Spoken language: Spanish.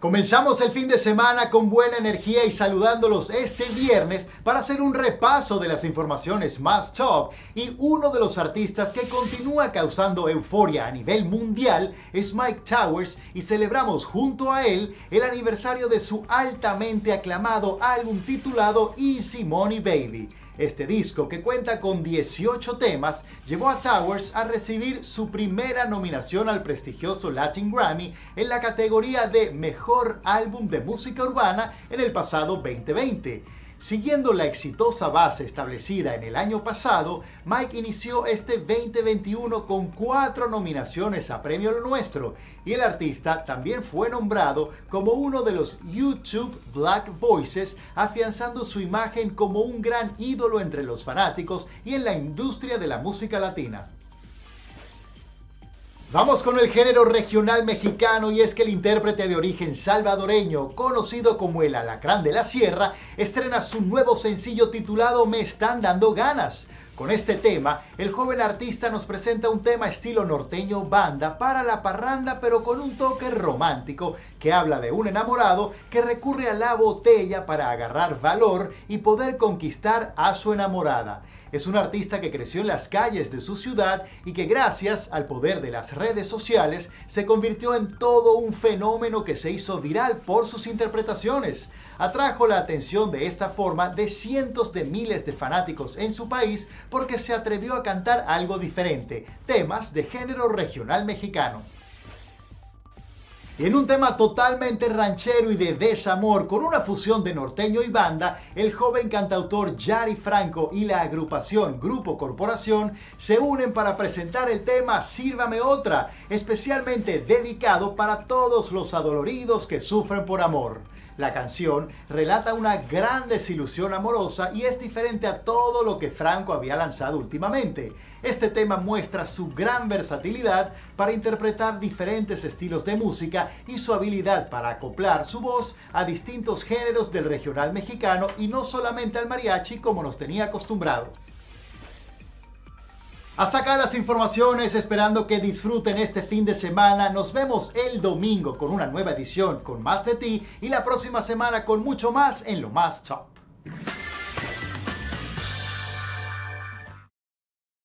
Comenzamos el fin de semana con buena energía y saludándolos este viernes para hacer un repaso de las informaciones más top y uno de los artistas que continúa causando euforia a nivel mundial es Mike Towers y celebramos junto a él el aniversario de su altamente aclamado álbum titulado Easy Money Baby. Este disco, que cuenta con 18 temas, llevó a Towers a recibir su primera nominación al prestigioso Latin Grammy en la categoría de Mejor Álbum de Música Urbana en el pasado 2020. Siguiendo la exitosa base establecida en el año pasado, Mike inició este 2021 con cuatro nominaciones a Premio Lo Nuestro y el artista también fue nombrado como uno de los YouTube Black Voices, afianzando su imagen como un gran ídolo entre los fanáticos y en la industria de la música latina. Vamos con el género regional mexicano y es que el intérprete de origen salvadoreño, conocido como el Alacrán de la Sierra, estrena su nuevo sencillo titulado Me están dando ganas. Con este tema, el joven artista nos presenta un tema estilo norteño banda para la parranda pero con un toque romántico que habla de un enamorado que recurre a la botella para agarrar valor y poder conquistar a su enamorada. Es un artista que creció en las calles de su ciudad y que gracias al poder de las redes sociales se convirtió en todo un fenómeno que se hizo viral por sus interpretaciones. Atrajo la atención de esta forma de cientos de miles de fanáticos en su país porque se atrevió a cantar algo diferente, temas de género regional mexicano. Y en un tema totalmente ranchero y de desamor, con una fusión de norteño y banda, el joven cantautor Yari Franco y la agrupación Grupo Corporación se unen para presentar el tema Sírvame otra, especialmente dedicado para todos los adoloridos que sufren por amor. La canción relata una gran desilusión amorosa y es diferente a todo lo que Franco había lanzado últimamente. Este tema muestra su gran versatilidad para interpretar diferentes estilos de música y su habilidad para acoplar su voz a distintos géneros del regional mexicano y no solamente al mariachi como nos tenía acostumbrado. Hasta acá las informaciones, esperando que disfruten este fin de semana. Nos vemos el domingo con una nueva edición con más de ti y la próxima semana con mucho más en lo más top.